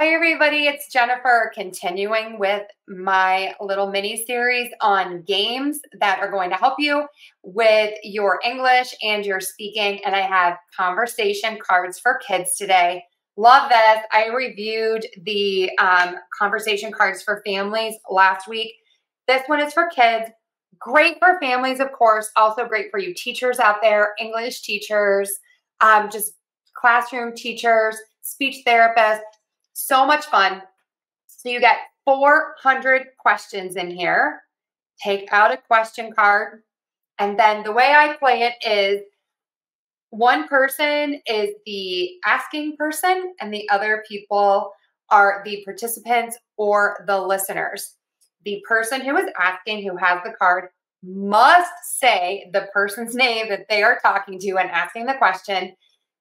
Hi, everybody. It's Jennifer continuing with my little mini series on games that are going to help you with your English and your speaking. And I have conversation cards for kids today. Love this. I reviewed the um, conversation cards for families last week. This one is for kids. Great for families, of course. Also great for you teachers out there, English teachers, um, just classroom teachers, speech therapists so much fun. So you get 400 questions in here. Take out a question card. And then the way I play it is one person is the asking person, and the other people are the participants or the listeners. The person who is asking, who has the card, must say the person's name that they are talking to and asking the question.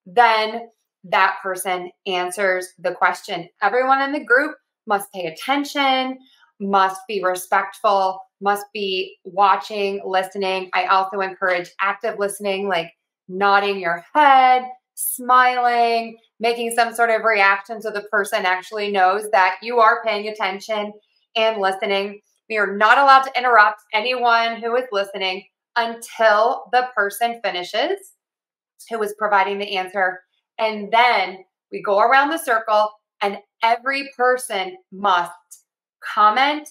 Then that person answers the question. Everyone in the group must pay attention, must be respectful, must be watching, listening. I also encourage active listening, like nodding your head, smiling, making some sort of reaction so the person actually knows that you are paying attention and listening. We are not allowed to interrupt anyone who is listening until the person finishes who is providing the answer and then we go around the circle, and every person must comment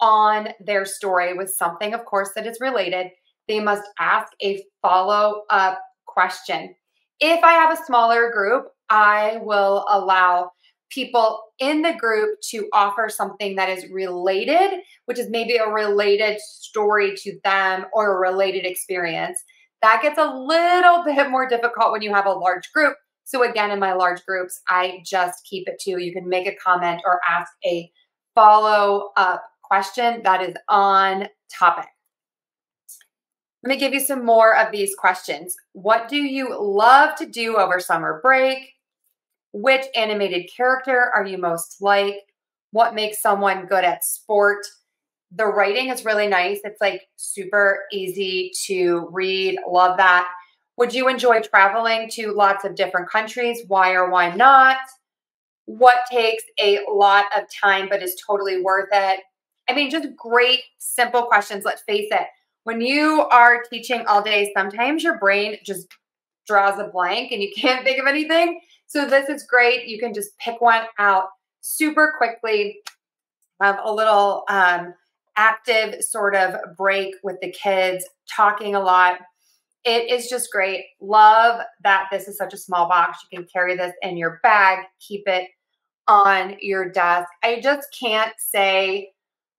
on their story with something, of course, that is related. They must ask a follow up question. If I have a smaller group, I will allow people in the group to offer something that is related, which is maybe a related story to them or a related experience. That gets a little bit more difficult when you have a large group so again, in my large groups, I just keep it to you can make a comment or ask a follow up question that is on topic. Let me give you some more of these questions. What do you love to do over summer break? Which animated character are you most like? What makes someone good at sport? The writing is really nice. It's like super easy to read. Love that. Would you enjoy traveling to lots of different countries? Why or why not? What takes a lot of time but is totally worth it? I mean, just great, simple questions. Let's face it. When you are teaching all day, sometimes your brain just draws a blank and you can't think of anything. So, this is great. You can just pick one out super quickly. Have a little um, active sort of break with the kids, talking a lot it is just great. Love that this is such a small box. You can carry this in your bag, keep it on your desk. I just can't say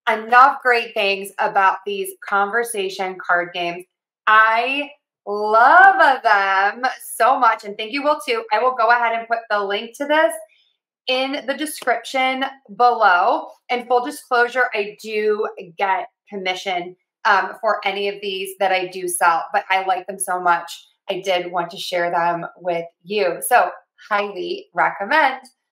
enough great things about these conversation card games. I love them so much, and think you will too. I will go ahead and put the link to this in the description below. And full disclosure, I do get commission um, for any of these that I do sell, but I like them so much. I did want to share them with you. So, highly recommend.